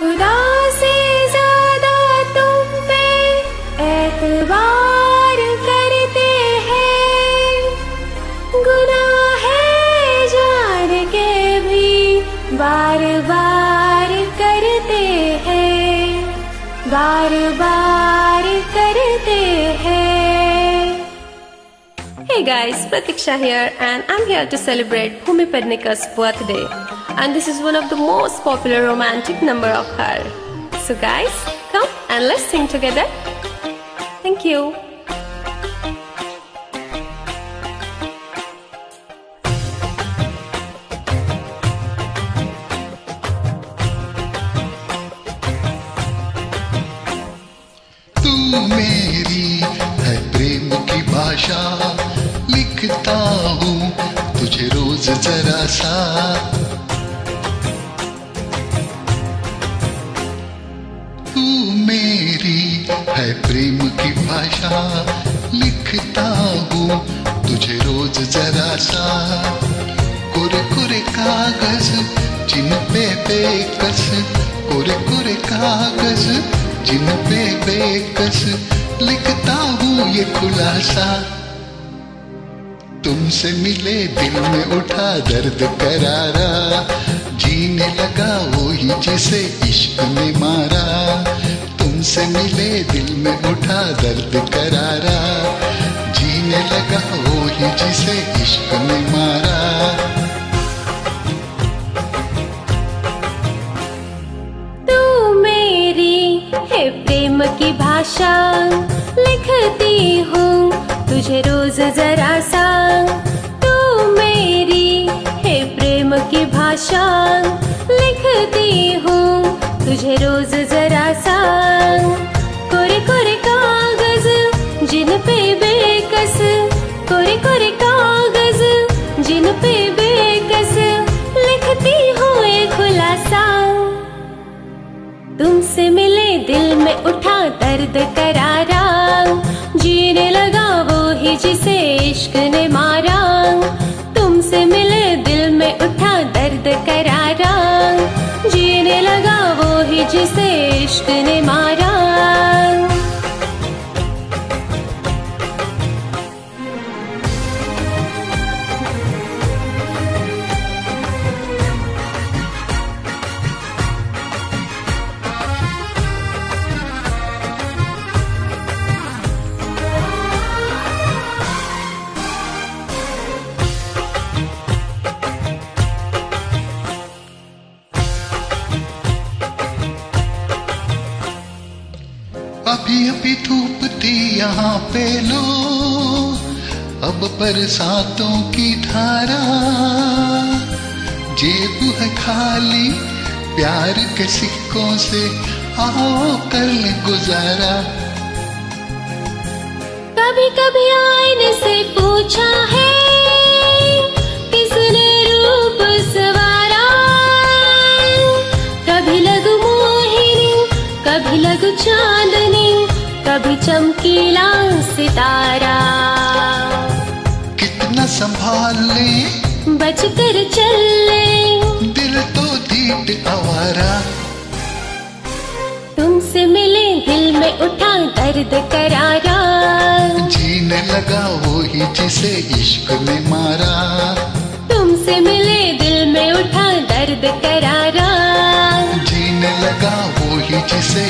खुदा से ज़्यादा तुम पे एतबार करते हैं गुनाह है जान के भी बार बार करते हैं बार बार करते हैं Hey guys, Pratiksha here and I'm here to celebrate Bhumi Pedneka's birthday and this is one of the most popular romantic number of her. So guys, come and let's sing together. Thank you. तू मेरी है प्रेम की भाषा लिखता हूँ तुझे रोज जरा सा तू मेरी है प्रेम की भाषा। लिखता हूँ तुझे रोज जरा सा। कुरे कुरे कागज़, जिन पे बेकस। कुरे कुरे कागज़, जिन पे बेकस। लिखता हूँ ये खुलासा। तुमसे मिले दिल में उठा दर्द करारा। जीने लगा वो ही जिसे इश्क ने मारा तुमसे मिले दिल में उठा दर्द करारा। जीने लगा वो ही जिसे इश्क ने मारा। तू मेरी है प्रेम की भाषा, लिखती हूँ तुझे रोज जरा सा। तू मेरी है प्रेम की भाषा, लिखती हूँ तुझे रोज जरा कागज़, जिन पे बेकस, लिखती हूँ खुलासा। तुमसे मिले दिल में उठा दर्द करारा। जीने लगा वो ही जिसे इश्क ने मारा। तुमसे मिले दिल में उठा दर्द करारा। जीने लगा वो ही जिसे अभी अभी धूप थी यहाँ पे लो अब बरसातों की धारा, जेब है खाली, प्यार के सिक्कों से आओ कर गुजारा। कभी कभी आईने से पूछा चमकीला सितारा। कितना संभाल ले। बच कर चल ले। दिल तो धीट आवारा। तुमसे मिले दिल में उठा दर्द करारा। जीने लगा वो ही जिसे इश्क ने मारा। तुमसे मिले दिल में उठा दर्द करारा। जीने लगा वो ही जिसे